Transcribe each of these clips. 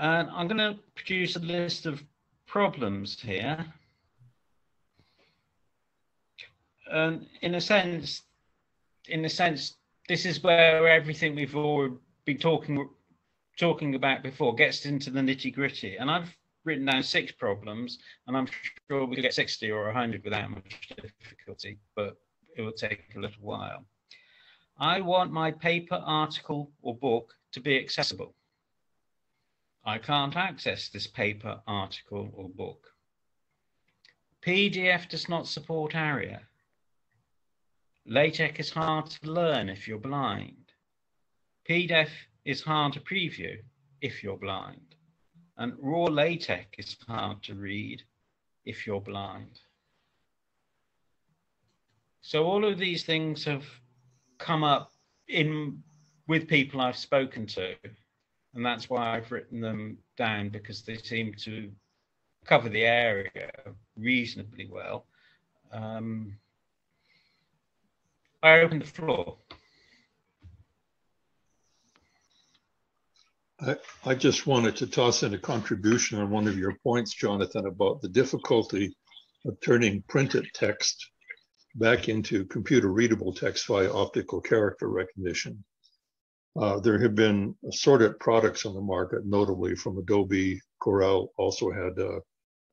And I'm going to produce a list of problems here. And in a sense, in a sense, this is where everything we've already been talking talking about before gets into the nitty gritty. And I've written down six problems, and I'm sure we will get 60 or 100 without much difficulty, but it will take a little while. I want my paper, article, or book to be accessible. I can't access this paper, article, or book. PDF does not support ARIA. LaTeX is hard to learn if you're blind. PDF is hard to preview if you're blind. And raw LaTeX is hard to read if you're blind. So all of these things have come up in with people I've spoken to, and that's why I've written them down because they seem to cover the area reasonably well. Um, I open the floor. I, I just wanted to toss in a contribution on one of your points, Jonathan, about the difficulty of turning printed text back into computer readable text via optical character recognition. Uh, there have been assorted products on the market, notably from Adobe. Corel also had uh,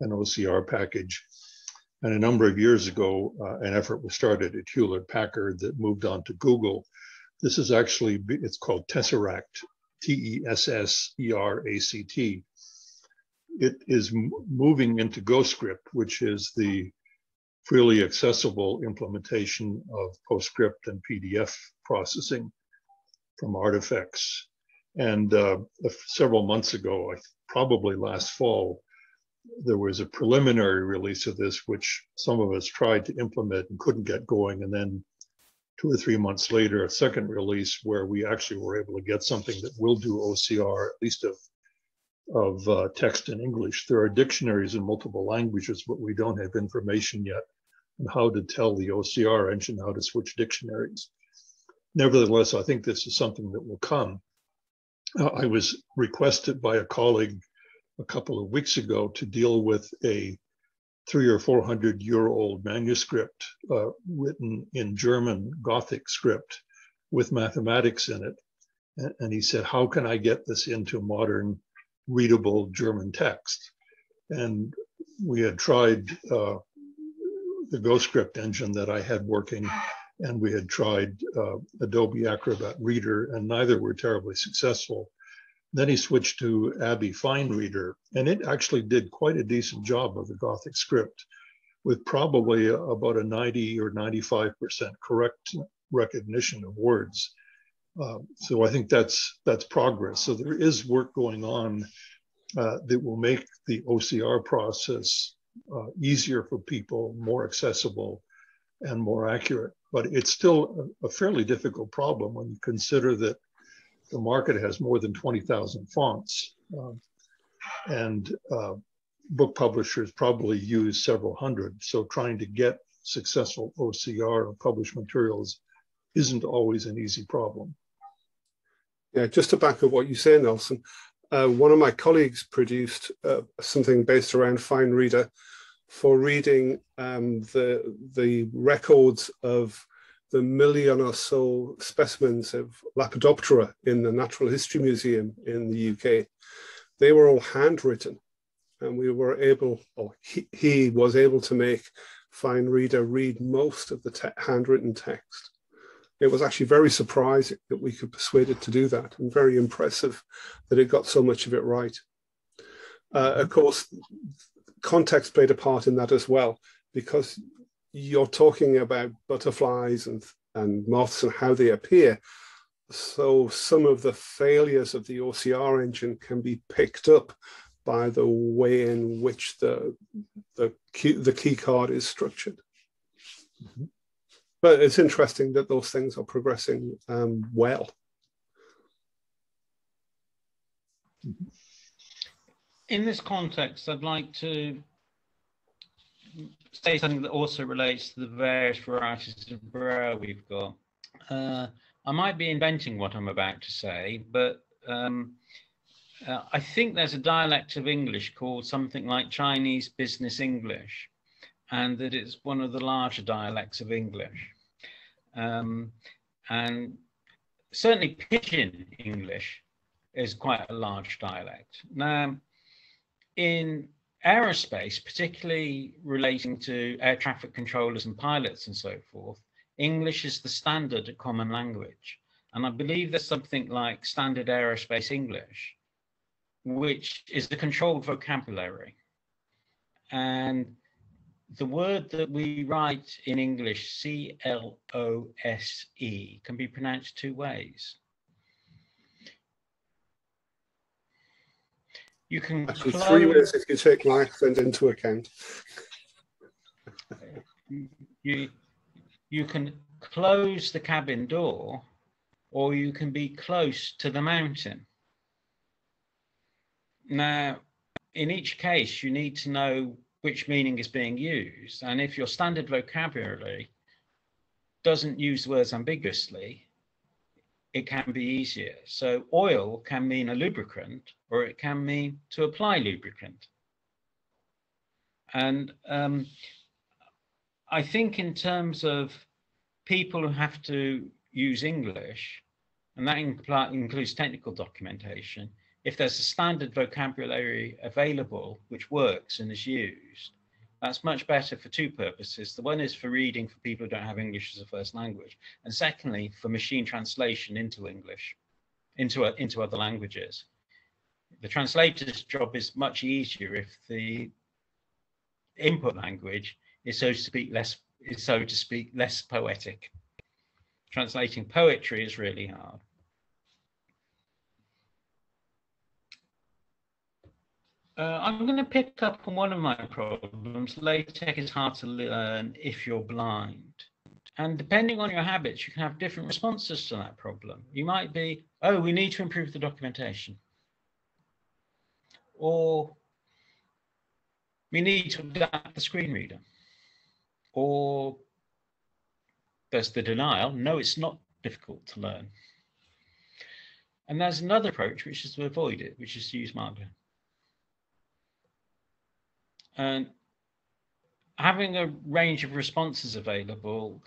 an OCR package. And a number of years ago, uh, an effort was started at Hewlett Packard that moved on to Google. This is actually, it's called Tesseract, T-E-S-S-E-R-A-C-T. It is moving into Ghostscript, which is the freely accessible implementation of PostScript and PDF processing from Artifex. And uh, several months ago, probably last fall, there was a preliminary release of this, which some of us tried to implement and couldn't get going. And then two or three months later, a second release where we actually were able to get something that will do OCR, at least of, of uh, text in English. There are dictionaries in multiple languages, but we don't have information yet on how to tell the OCR engine how to switch dictionaries. Nevertheless, I think this is something that will come. Uh, I was requested by a colleague a couple of weeks ago to deal with a three or four hundred year old manuscript uh, written in German Gothic script with mathematics in it. And, and, he said, How can I get this into modern readable German text? And we had tried uh, the Ghostscript engine that I had working, and we had tried uh, Adobe Acrobat Reader, and neither were terribly successful. Then he switched to ABBYY Fine Reader, and it actually did quite a decent job of the Gothic script with probably about a 90 or 95% correct recognition of words. Uh, so I think that's that's progress. So there is work going on uh, that will make the OCR process uh, easier for people, more accessible, and more accurate. But it's still a, fairly difficult problem when you consider that the market has more than 20,000 fonts. Um, and uh, book publishers probably use several hundred. So trying to get successful OCR or published materials isn't always an easy problem. Yeah, just to back up what you say, Nelson, uh, one of my colleagues produced uh, something based around Fine Reader for reading um, the the records of the million or so specimens of Lepidoptera in the Natural History Museum in the UK, they were all handwritten. And we were able, or he, he was able to make Fine Reader read most of the te handwritten text. It was actually very surprising that we could persuade it to do that, and very impressive that it got so much of it right. Uh, of course, context played a part in that as well, because you're talking about butterflies and, and moths and how they appear. So some of the failures of the OCR engine can be picked up by the way in which the the key, the key card is structured. Mm-hmm. But it's interesting that those things are progressing um, well. In this context, I'd like to say something that also relates to the various varieties of Braille we've got. Uh, I might be inventing what I'm about to say, but um, uh, I think there's a dialect of English called something like Chinese Business English, and that it's one of the larger dialects of English. Um, and certainly Pidgin English is quite a large dialect. Now, in aerospace, particularly relating to air traffic controllers and pilots and so forth, English is the standard common language. And I believe there's something like standard aerospace English, which is the controlled vocabulary. And the word that we write in English, C L O S E, can be pronounced two ways. You can Actually, close, three ways if you take my accent into account. you, you can close the cabin door or you can be close to the mountain. Now, in each case, you need to know which meaning is being used. And if your standard vocabulary doesn't use words ambiguously, it can be easier. So oil can mean a lubricant or it can mean to apply lubricant. And um, I think in terms of people who have to use English, and that includes technical documentation, if there's a standard vocabulary available which works and is used, that's much better for two purposes. The one is for reading for people who don't have English as a first language, and secondly, for machine translation into English, into, a, into other languages. The translator's job is much easier if the input language is so to speak less is so to speak less poetic. Translating poetry is really hard. Uh, I'm going to pick up on one of my problems. LaTeX is hard to learn if you're blind. And depending on your habits, you can have different responses to that problem. You might be, oh, we need to improve the documentation. Or we need to adapt the screen reader. Or there's the denial, no, it's not difficult to learn. And there's another approach, which is to avoid it, which is to use Markdown. And having a range of responses available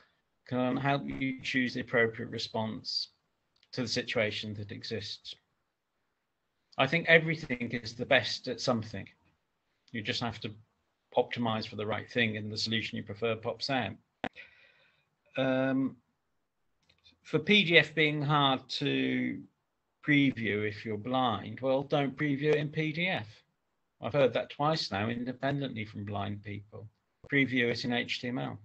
can help you choose the appropriate response to the situation that exists. I think everything is the best at something. You just have to optimize for the right thing and the solution you prefer pops out. Um, for PDF being hard to preview if you're blind, well, don't preview it in PDF. I've heard that twice now independently from blind people. Preview it in HTML.